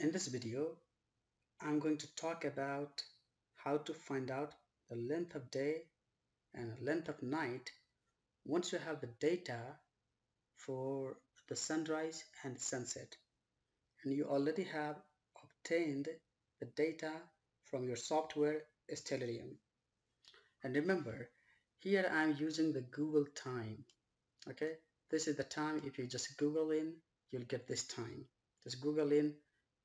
In this video, I'm going to talk about how to find out the length of day and length of night once you have the data for the sunrise and sunset. And you already have obtained the data from your software Stellarium. And remember here I'm using the Google time okay? This is the time if you just Google in you'll get this time. Just Google in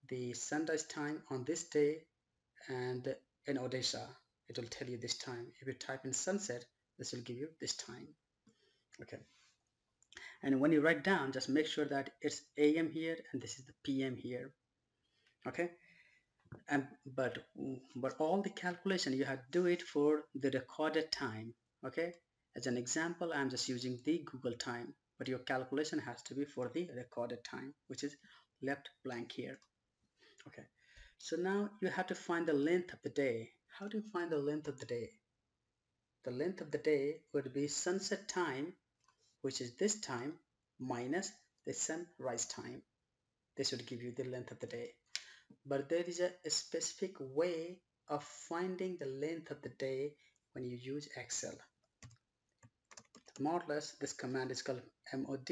the sunrise time on this day and in Odisha. It will tell you this time. If you type in sunset this will give you this time. Okay. And when you write down just make sure that it's AM here and this is the PM here. Okay? And but but all the calculation you have to do it for the recorded time. Okay? As an example I'm just using the Google time but your calculation has to be for the recorded time which is left blank here okay. So now you have to find the length of the day. How do you find the length of the day? The length of the day would be sunset time which is this time minus the sunrise time. This would give you the length of the day. But there is a, a specific way of finding the length of the day when you use Excel. More or less this command is called mod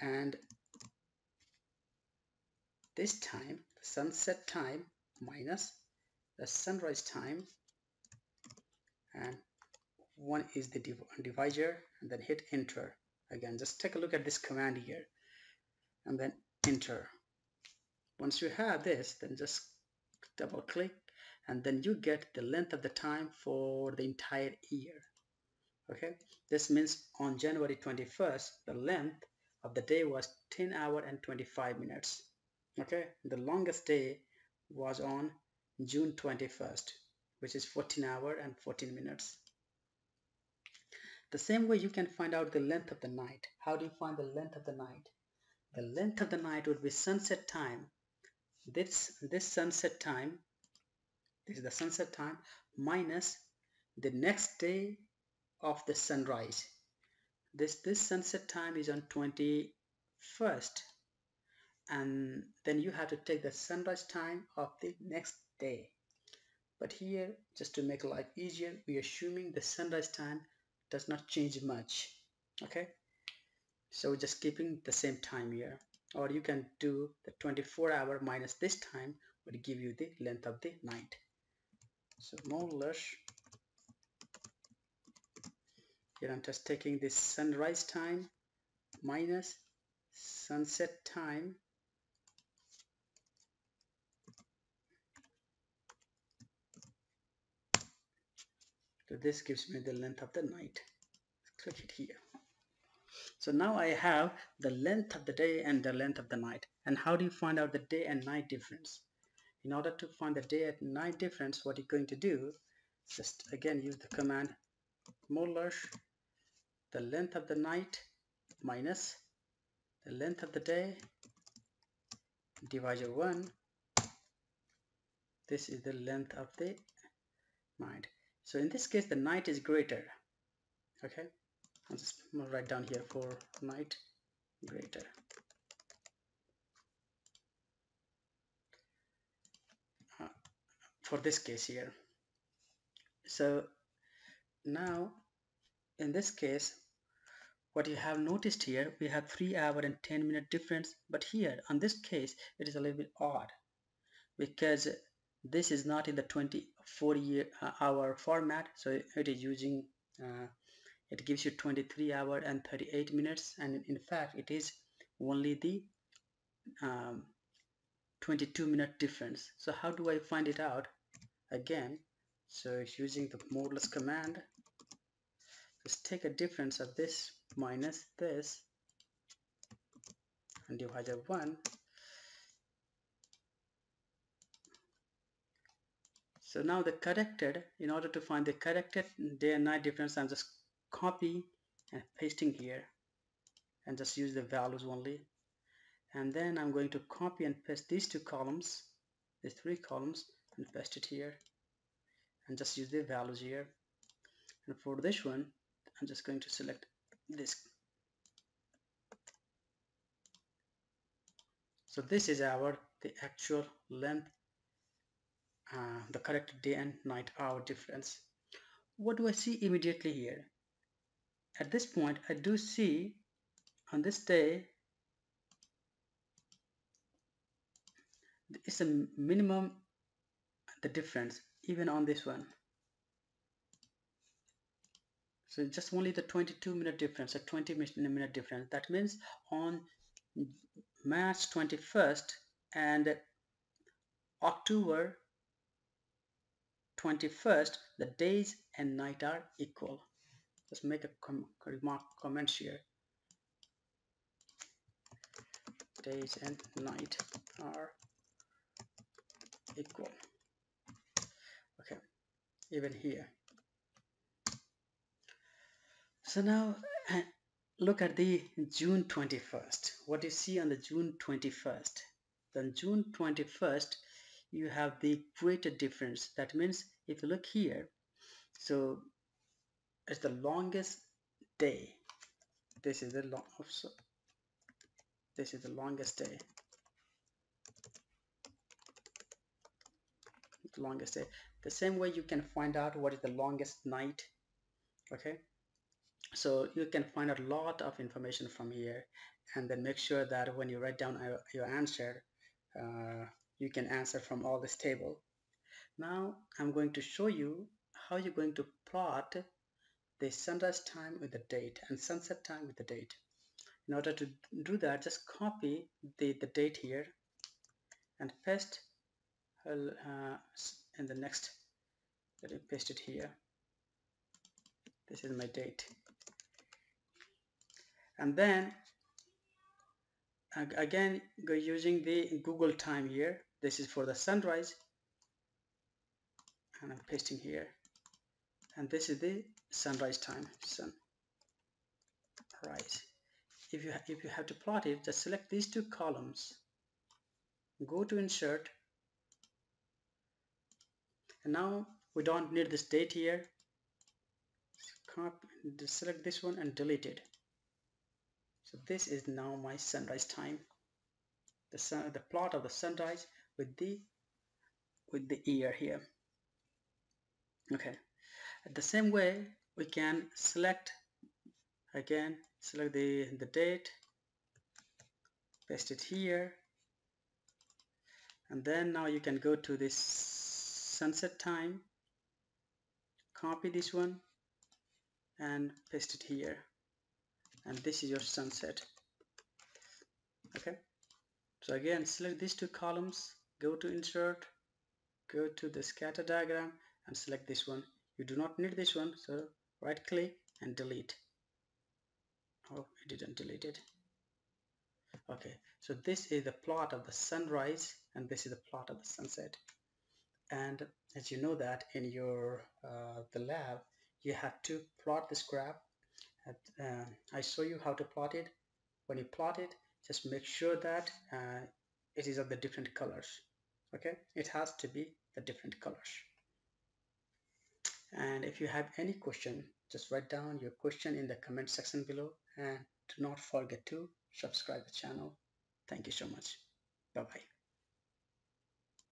and this time the sunset time minus the sunrise time and one is the div divisor and then hit enter. Again just take a look at this command here and then enter. Once you have this then just double click and then you get the length of the time for the entire year. Okay? This means on January 21st the length of the day was 10 hour and 25 minutes okay the longest day was on June 21st which is 14 hour and 14 minutes. The same way you can find out the length of the night. How do you find the length of the night? The length of the night would be sunset time. This this sunset time this is the sunset time minus the next day of the sunrise. This this sunset time is on 21st and then you have to take the sunrise time of the next day. But here just to make life easier we are assuming the sunrise time does not change much okay? So just keeping the same time here. Or you can do the 24 hour minus this time would give you the length of the night. So more or less here I'm just taking this sunrise time minus sunset time so this gives me the length of the night. Click it here. So now I have the length of the day and the length of the night. And how do you find out the day and night difference? In order to find the day and night difference what you're going to do just again use the command modulus the length of the night minus the length of the day divisor 1 this is the length of the night so in this case the night is greater. Okay. I'll just write down here for night greater. Uh, for this case here. So now in this case what you have noticed here we have 3 hour and 10 minute difference but here on this case it is a little bit odd because this is not in the 24 year uh, hour format so it is using uh, it gives you 23 hour and 38 minutes and in fact it is only the um, 22 minute difference. So how do I find it out? Again so it's using the modulus command. Just take a difference of this minus this and divide by 1 so now the corrected in order to find the corrected day and night difference I'm just copy and pasting here. And just use the values only. And then I'm going to copy and paste these two columns these three columns and paste it here. And just use the values here. And for this one I'm just going to select this. So this is our the actual length uh, the correct day and night hour difference. What do I see immediately here? At this point I do see on this day it's a minimum the difference even on this one. So just only the 22 minute difference a 20 minute difference. That means on March 21st and October 21st the days and night are equal. Let's make a com remark comment here. Days and night are equal. Okay even here. So now eh, look at the June 21st what do you see on the June 21st then June 21st you have the greater difference. That means if you look here so it's the longest day. This is the long so this is the longest day. The longest day. The same way you can find out what is the longest night okay? So you can find a lot of information from here and then make sure that when you write down your answer uh, you can answer from all this table. Now I'm going to show you how you're going to plot the sunrise time with the date and sunset time with the date. In order to do that just copy the, the date here and paste uh, in the next let me paste it here. This is my date. And then again go using the Google time here this is for the sunrise. And I'm pasting here. And this is the sunrise time sunrise if you if you have to plot it just select these two columns. Go to insert. And now we don't need this date here. Copy, select this one and delete it. So this is now my sunrise time. The sun the plot of the sunrise with the with the year here. Okay. The same way we can select again select the the date paste it here. And then now you can go to this sunset time copy this one and paste it here. And this is your sunset. Okay. So again select these two columns go to insert go to the scatter diagram and select this one. You do not need this one so right click and delete. Oh it didn't delete it. Okay so this is the plot of the sunrise and this is the plot of the sunset. And as you know that in your uh, the lab you have to plot this graph at, uh, I show you how to plot it. When you plot it just make sure that uh, it is of the different colors okay? It has to be the different colors and if you have any question just write down your question in the comment section below. And do not forget to subscribe the channel. Thank you so much. Bye bye